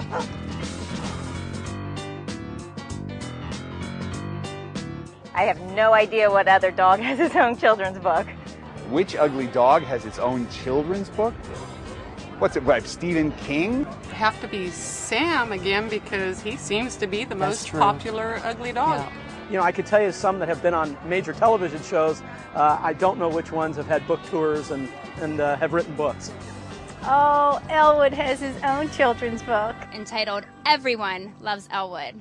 I have no idea what other dog has its own children's book. Which ugly dog has its own children's book? What's it, what, Stephen King? Have to be Sam again because he seems to be the That's most true. popular ugly dog. Yeah. You know, I could tell you some that have been on major television shows. Uh, I don't know which ones have had book tours and, and uh, have written books. Oh, Elwood has his own children's book. entitled Everyone Loves Elwood.